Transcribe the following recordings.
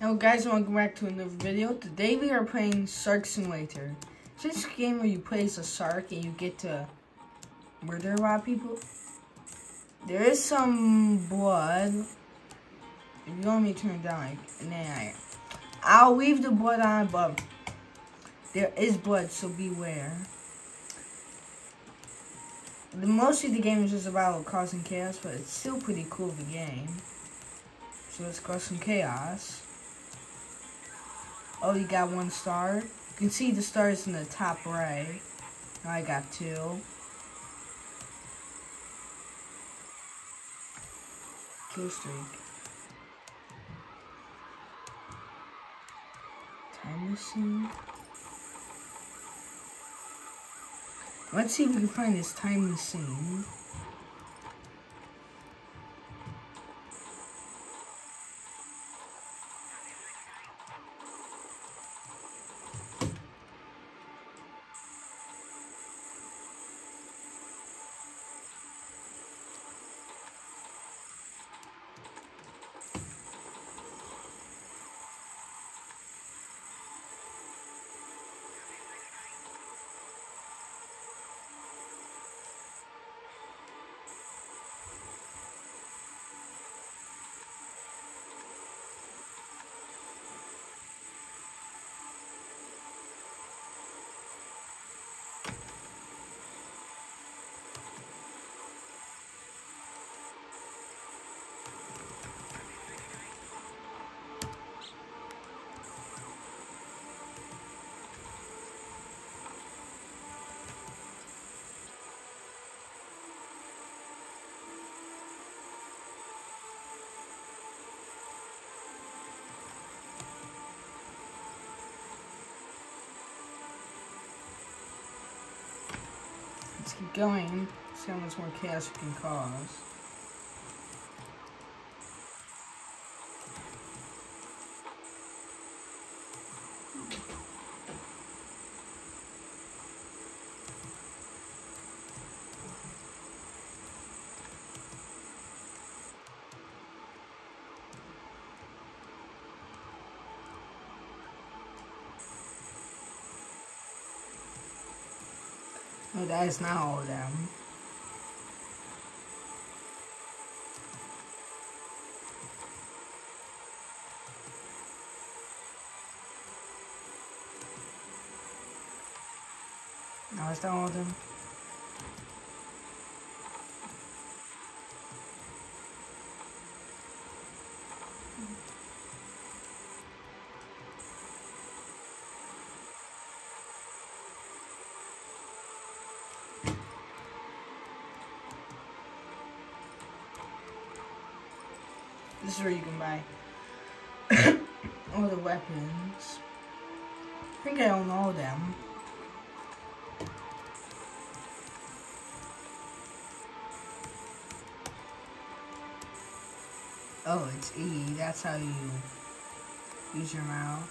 Hello guys, welcome back to another video. Today we are playing Shark Simulator. It's this game where you play as a shark and you get to murder a lot of people. There is some blood. If you want me to turn it down, like, and then I, I'll leave the blood on, but there is blood, so beware. The mostly the game is just about causing chaos, but it's still pretty cool the game. So let's cause some chaos. Oh, you got one star. You can see the stars in the top right. I got two. Kill streak. Time machine. Let's see if we can find this time machine. Keep going. See how much more chaos we can cause. No, that is not them. No, it's not all of them. This is where you can buy all the weapons. I think I own all of them. Oh, it's E. That's how you use your mouth.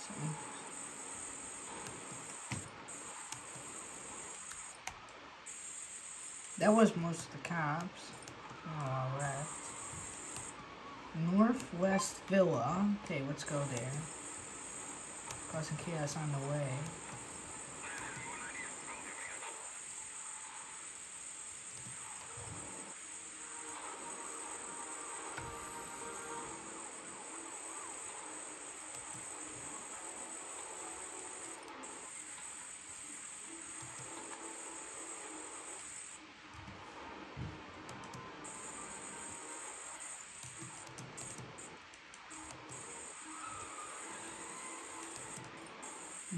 So, That was most of the cops. Alright. Northwest Villa. Okay, let's go there. Causing chaos on the way.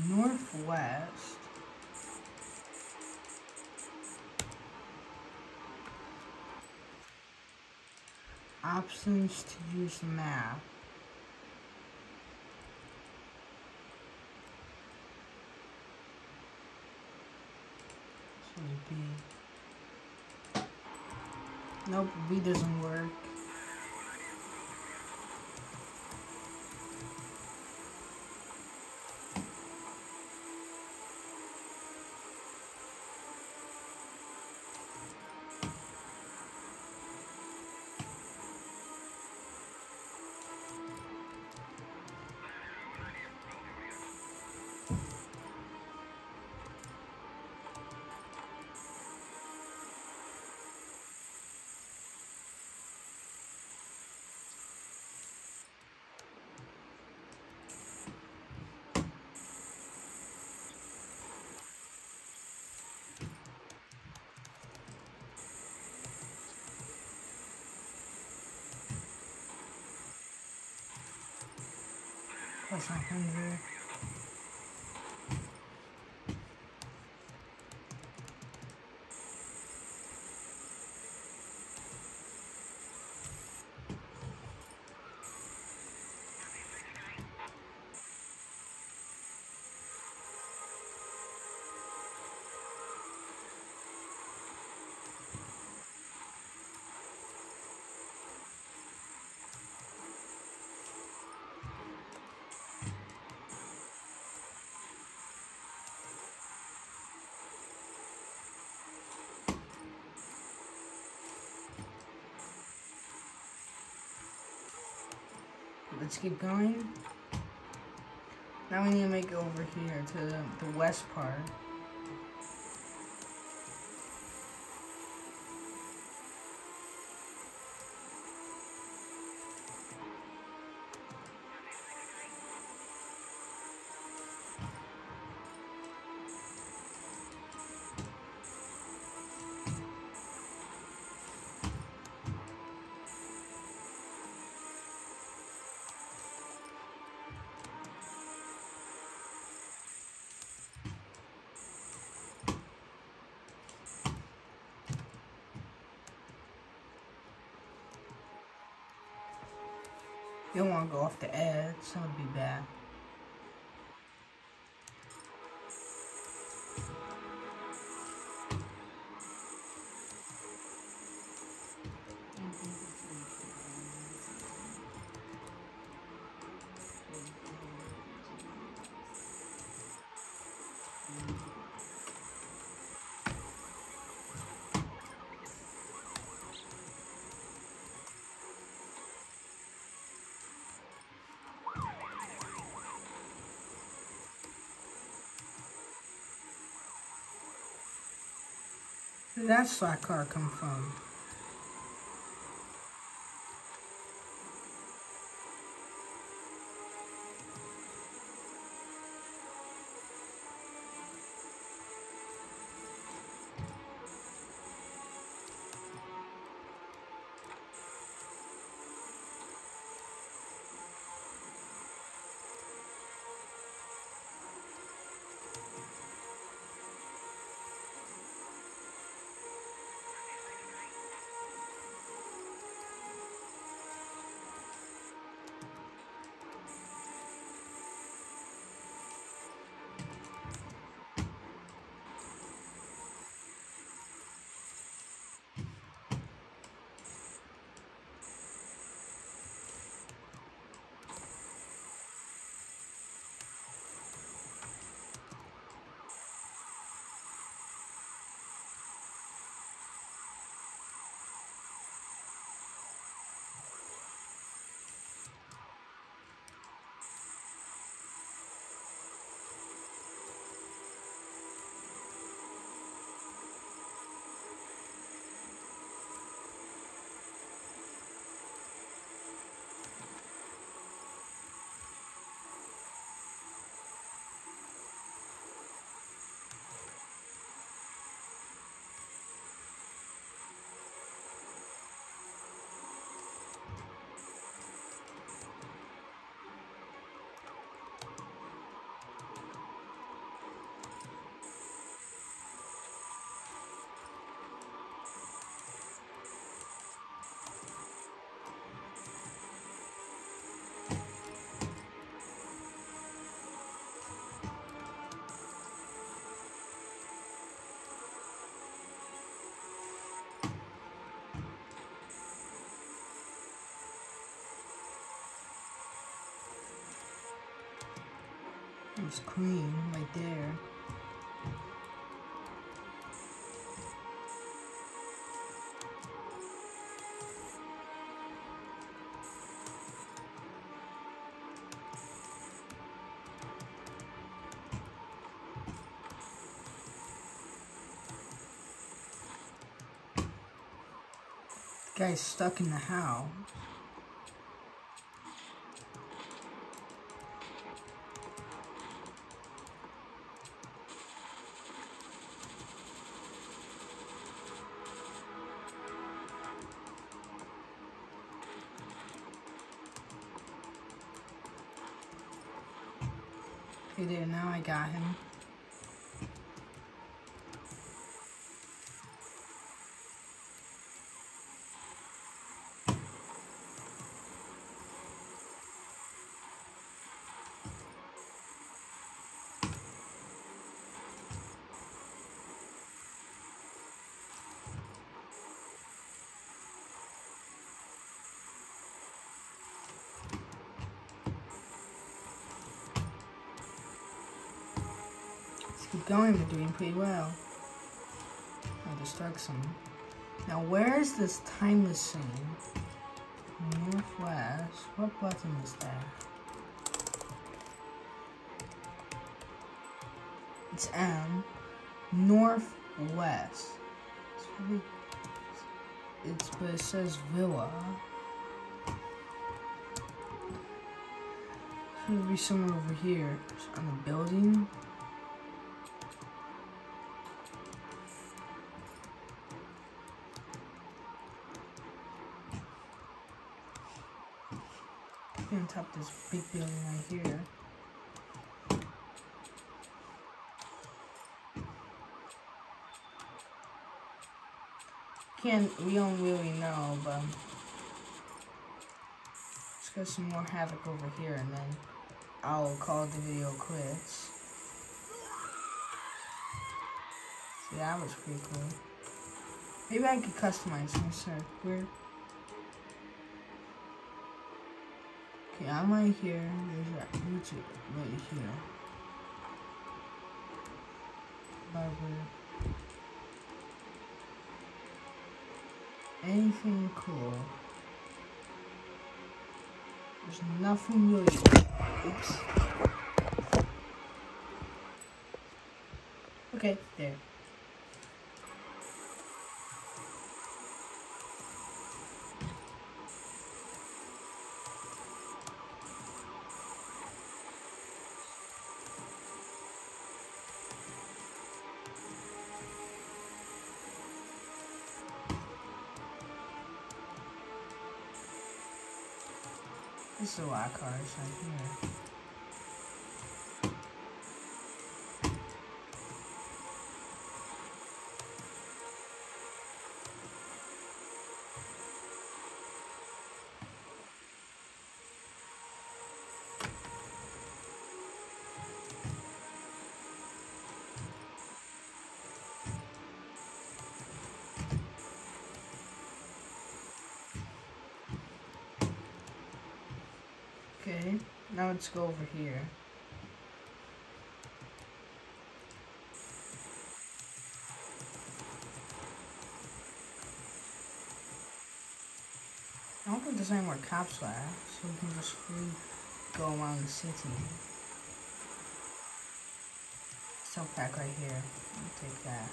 Northwest. Options to use map. So B. Nope, B doesn't work. 我想看一。Let's keep going. Now we need to make it over here to the, west part. You don't want to go off the edge, that would be bad. Did that slack car come from? It's cream right there. The guy's stuck in the house. Okay, there, now I got him. Keep going, we're doing pretty well. Oh, I'll destruct some. Now, where is this time machine? Northwest. What button is that? It's M. Northwest. It's really, it's, but it says Villa. Should be somewhere over here. On the building. On top of this big building right here. Can't, we don't really know, but let's get some more havoc over here and then I'll call the video quits. See, that was pretty cool. Maybe I could customize this circuit. Okay, I'm right here. There's that YouTube right here. Barber. Anything cool? There's nothing really. Oops. Okay, there. This is a cars right here. Okay, now let's go over here. I don't think there's any more cops left, so we can just go around the city. Self pack right here. I'll take that.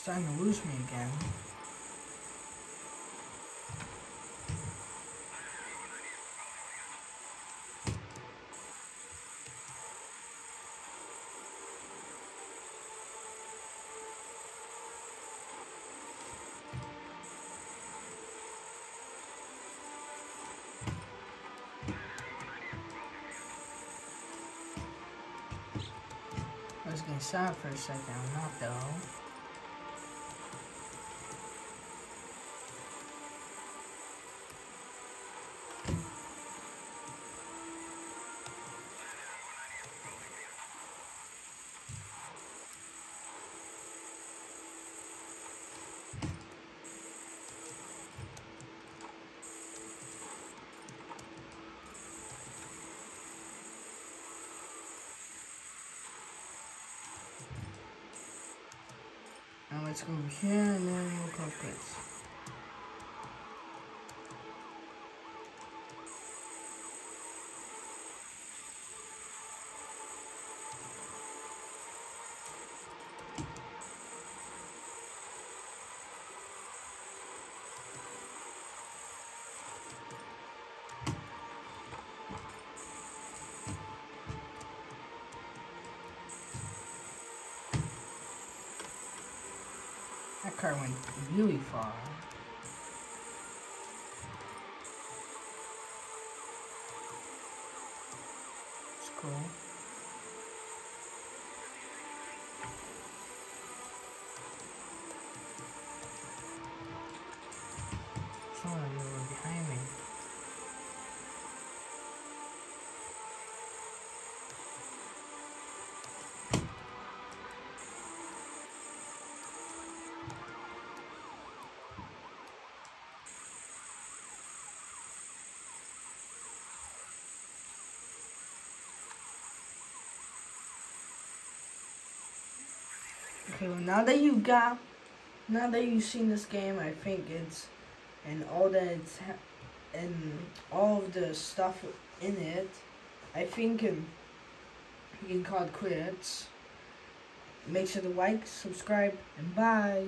Starting to lose me again. I was gonna stop for a second, not though. Now let's go here and then we'll call quits. That car went really far. Cool. Now that you got, now that you've seen this game, I think it's, and all that it's, and all of the stuff in it, I think um, you can call it quits. Make sure to like, subscribe, and bye.